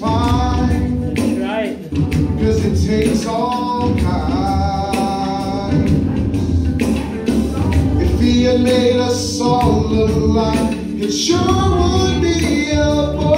fine. That's right. Cause it takes all kinds. If he had made us all look alike, it sure would be a boy.